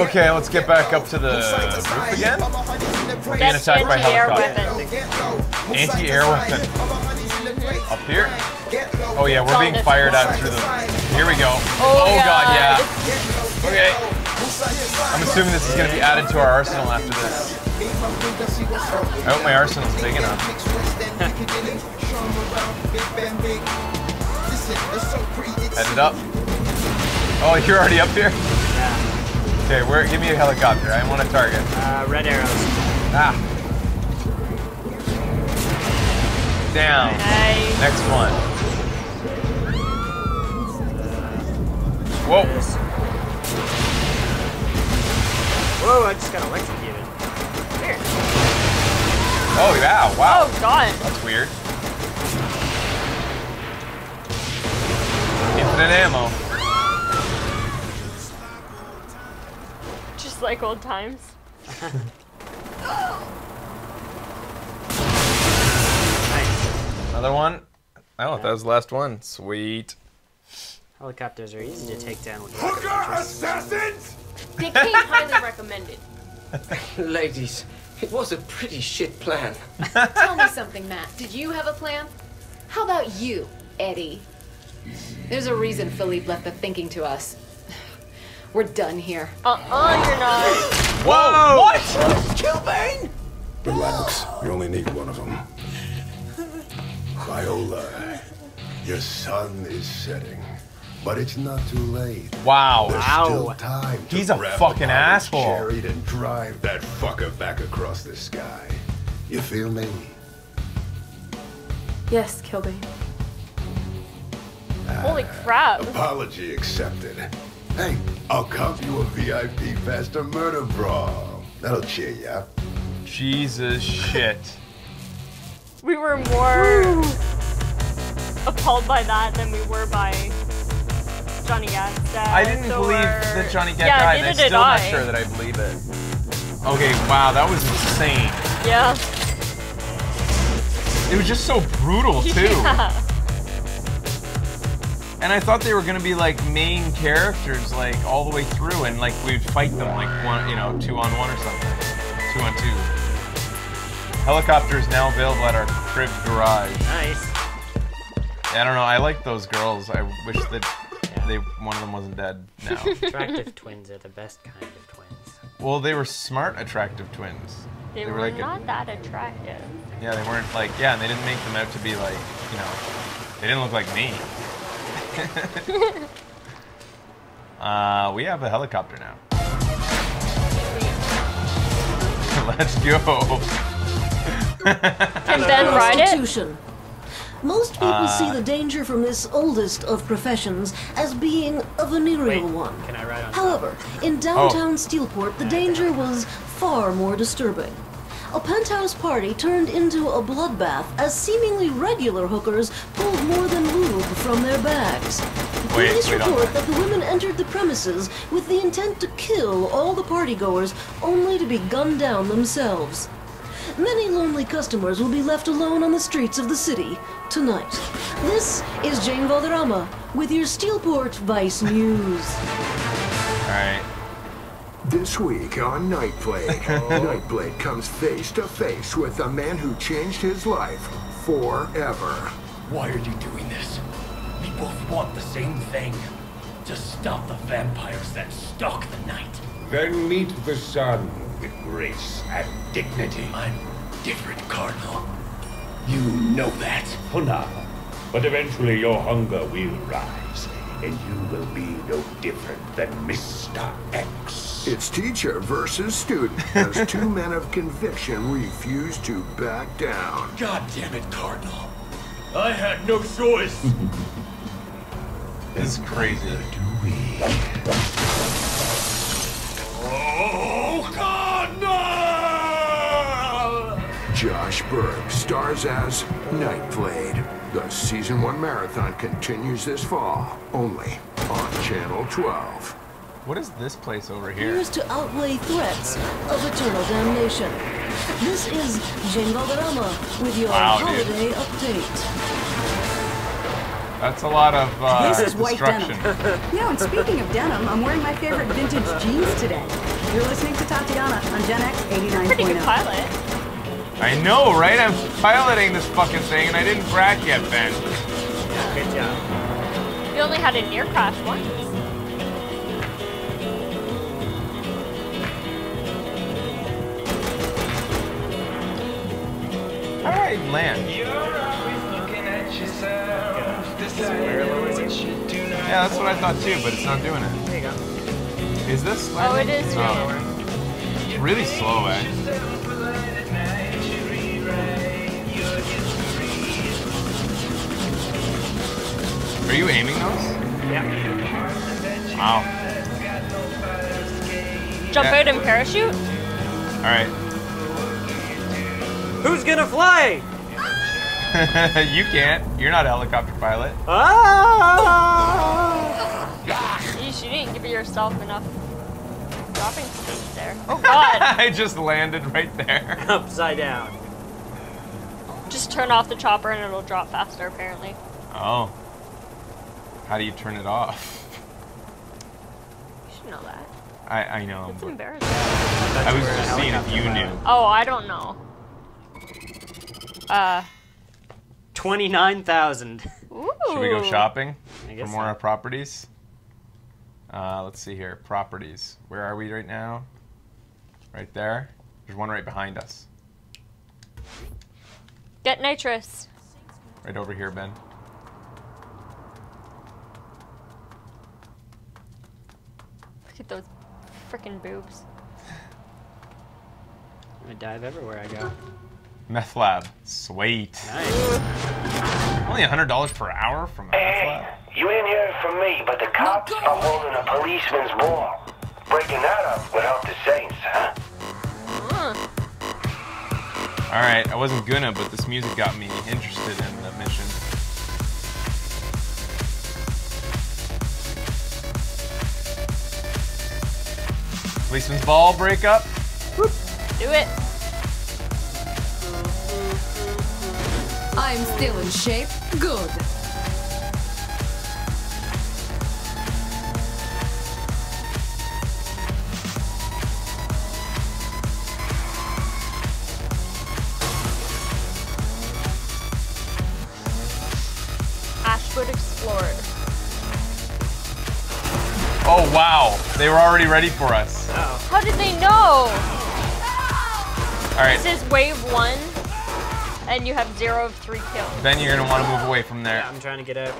Okay, let's get back up to the roof again. We're being attacked by anti-air helicopters. Anti-air weapon. Up here? Oh yeah, we're being fired at through the. Here we go. Oh, oh god, God. yeah. Okay. I'm assuming this is gonna be added to our arsenal after this. I hope my arsenal's big enough. Headed up. Oh, you're already up here? Okay, where? Give me a helicopter. I want a target. Uh, red arrows. Ah. Down. Nice. Next one. Whoa. Whoa, I just got electrocuted. Weird. Oh yeah! Wow. Oh god. That's weird. Infinite ammo. Just like old times. Nice. Another one. Oh, that was the last one. Sweet. Helicopters are easy to take down with Hooker assassins! They came highly recommended. Ladies, it was a pretty shit plan. Tell me something, Matt. Did you have a plan? How about you, Eddie? There's a reason Philippe left the thinking to us. We're done here. Uh-uh, you're not. Whoa! What? Killbane! Relax. You only need one of them. Viola, your sun is setting. But it's not too late. Wow. There's Wow. still time to He's a grab the fucking pirate's asshole. chariot and drive that fucker back across the sky. You feel me? Yes, Killbane. Holy crap. Apology accepted. Hey, I'll comp you a VIP faster murder brawl. That'll cheer you up. Jesus shit. We were more appalled by that than we were by Johnny Gat's death. I didn't or- believe that Johnny Gat yeah, died. I'm still not I. sure that I believe it. Okay, wow, that was insane. Yeah. It was just so brutal too. Yeah. And I thought they were gonna be like main characters like all the way through and like we'd fight them like one you know, two on one or something. Two on two. Helicopter is now available at our crib garage. Nice. I don't know, I like those girls. I wish that they one of them wasn't dead now. Attractive twins are the best kind of twins. well, they were smart, attractive twins. They, They were were, like a- not that attractive. Yeah, they weren't like yeah, and they didn't make them out to be like, you know, they didn't look like me. uh, we have a helicopter now. Let's go. Can Ben ride it? Constitution. Most people Uh, see the danger from this oldest of professions as being a venereal Wait, one. can I ride on top? However, in downtown Steelport, the danger was far more disturbing. A penthouse party turned into a bloodbath as seemingly regular hookers pulled more than lube from their bags. Wait, Police wait report that. the women entered the premises with the intent to kill all the partygoers, only to be gunned down themselves. Many lonely customers will be left alone on the streets of the city tonight. This is Jane Valderrama with your Steelport Vice News. Alright. This week on Nightblade, Nightblade comes face to face with a man who changed his life forever. Why are you doing this? We both want the same thing. To stop the vampires that stalk the night. Then meet the sun with grace and dignity. I'm different, Cardinal. You know that. For now. But eventually your hunger will rise, and you will be no different than Mr. X. It's teacher versus student as two men of conviction refuse to back down. God damn it, Cardinal. I had no choice. This is crazy. oh, God, no! Josh Birk stars as Nightblade. The season one marathon continues this fall, only on Channel 12. What is this place over here? Here's to outweigh threats of eternal damnation. This is Jane Valderrama with your Wow, dude. holiday update. That's a lot of uh, This is white denim. You know, and speaking of denim, I'm wearing my favorite vintage jeans today. You're listening to Tatiana on Gen X 89.0. Pretty good pilot. I know, right? I'm piloting this fucking thing and I didn't crack yet, Ben. Good job. You only had a near crash once. How land? Yeah, that's what I thought too, but it's not doing it. There you go. Is this? Oh, it landing? is. Oh. It's really slow, eh? Are you aiming those? Yeah. Wow. Jump Yeah. out and parachute? All right. Who's gonna fly? you can't. You're not a helicopter pilot. Ah! Yeesh, you didn't give yourself enough dropping space there. Oh god! I just landed right there. Upside down. Just turn off the chopper and it'll drop faster apparently. Oh. How do you turn it off? You should know that. I, I know. It's but embarrassing. I was just seeing if you knew. Oh, I don't know. Uh, 29,000. Should we go shopping I for more so. properties? Uh, let's see here. Properties. Where are we right now? Right there. There's one right behind us. Get nitrous. Right over here, Ben. Look at those freaking boobs. I dive everywhere I go. Meth lab. Sweet. Nice. Only $100 per hour from a meth lab? You ain't hearing from me, but the cops are holding a policeman's ball. Breaking that up would help the Saints, huh? Alright, I wasn't gonna, but this music got me interested in the mission. Policeman's ball break breakup. Do it. I'm still in shape. Good. Ashwood explored. Oh wow, they were already ready for us. How did they know? Alright, This is wave one, and you have zero of three kills. then you're gonna want to move away from there. Yeah, I'm trying to get out.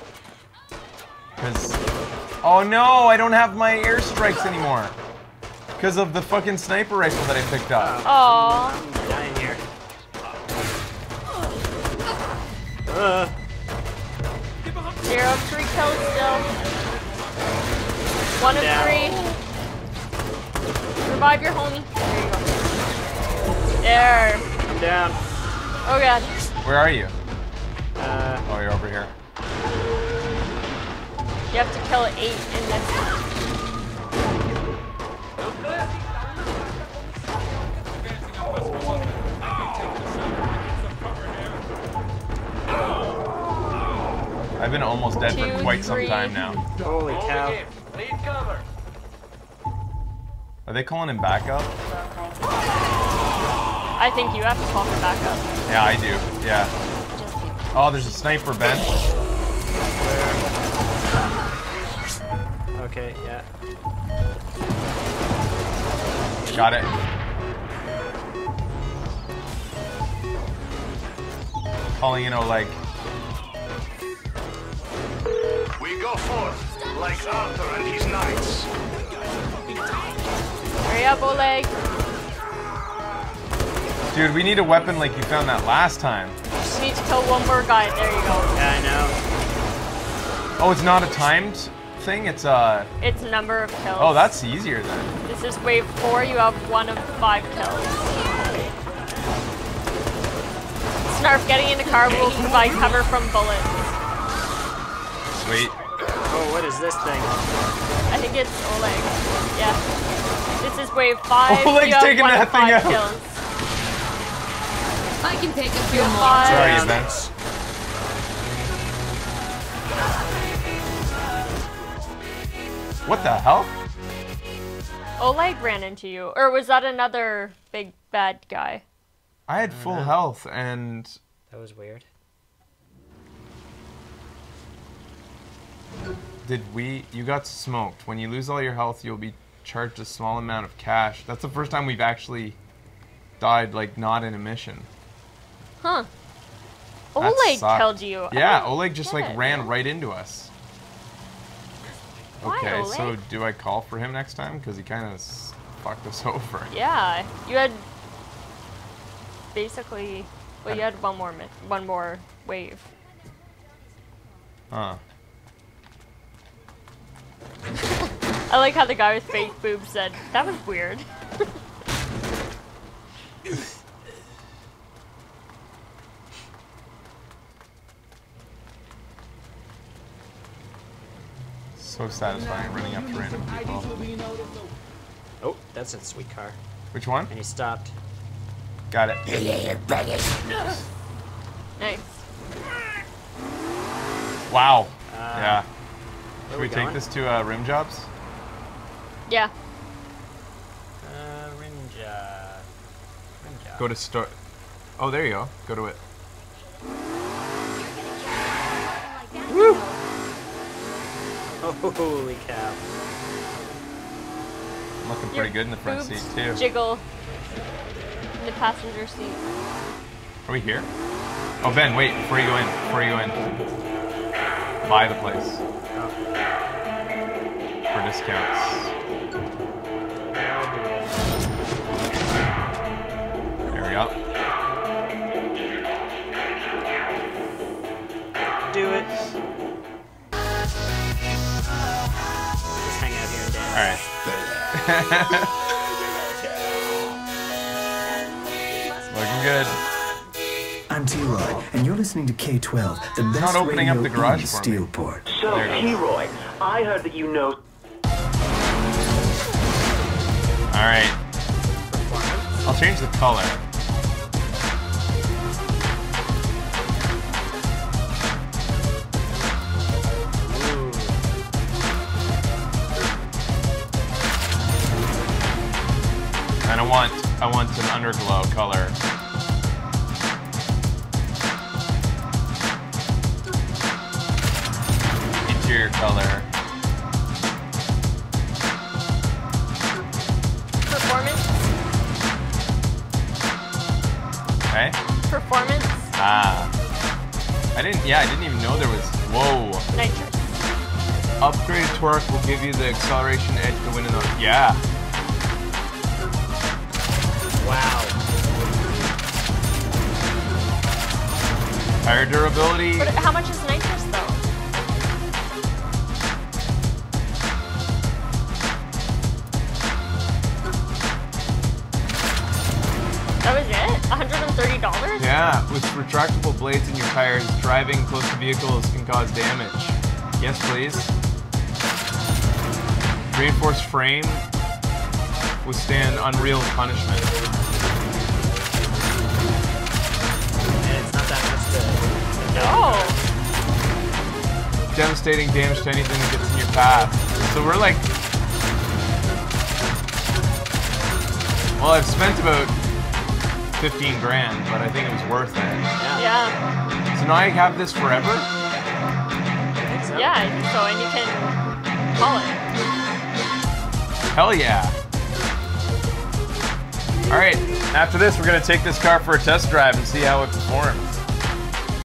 Cause, oh no, I don't have my airstrikes anymore. Because of the fucking sniper rifle that I picked up. Aww. I'm dying here. Uh, Zero of three kills still. One of Down. three. Revive your homie. There you go. There. I'm down. Oh god. Where are you? Uh, Oh, you're over here. You have to kill eight in this one. I've been almost dead for Two, quite some time now. holy cow. Are they calling him back up? I think you have to call her back up. Yeah, I do. Yeah. Oh, there's a sniper, Ben. Okay, yeah. Got it. Calling in Oleg. We go forth, like Arthur and his knights. Hurry up, Oleg. Dude, we need a weapon like you found that last time. Just need to kill one more guy. There you go. Yeah, I know. Oh, it's not a timed thing? It's uh It's number of kills. Oh, that's easier then. This is wave four. You have one of five kills. Snarf, getting in the car will provide cover from bullets. Sweet. Oh, what is this thing? I think it's Oleg. Yeah. This is wave five. Oleg's you have taking that five thing out. kills. I can take a few more. Sorry, Ben. What the hell? Oleg ran into you, or was that another big bad guy? I had full health and That was weird. did we you got smoked. When you lose all your health, you'll be charged a small amount of cash. That's the first time we've actually died like not in a mission. Huh. That Oleg sucked. killed you. Yeah, Oleg just like ran right into us. Why, Okay, so do I call for him next time? Because he kind of fucked us over. Yeah, you had basically. Well, you had one more one more wave. Huh. I like how the guy with fake boobs said that was weird. So satisfying running up to random people. Oh, that's a sweet car. Which one? And he stopped. Got it. Nice. Wow. Uh, yeah. Should we we take this to uh, rim jobs? Yeah. Uh, Rinja. Rinja. Go to store. Oh, there you go. Go to it. Holy cow. I'm looking Your pretty good in the front seat too. Jiggle in the passenger seat. Are we here? Oh, Ben, wait. Before you go in, before you go in, buy the place for discounts. There we go. Looking good. I'm T-Roy, and you're listening to K12, the best not opening radio up the garage in. Steelport. So, There. T-Roy, I heard that you know All right. I'll change the color. I want an underglow color. Interior color. Performance. Okay. Performance. Ah. I didn't yeah, I didn't even know there was whoa. Nitrous. Upgraded torque will give you the acceleration edge to win in the yeah. Wow. Tire durability. But how much is nitrous though? That was it? $130? Yeah, with retractable blades in your tires, driving close to vehicles can cause damage. Yes, please. Reinforced frame withstand unreal punishment. No. Devastating damage to anything that gets in your path. So we're like. Well, I've spent about 15 grand, but I think it was worth it. Yeah. So now I have this forever? Yeah, so and you can call it. Hell yeah. Alright, after this, we're going to take this car for a test drive and see how it performs.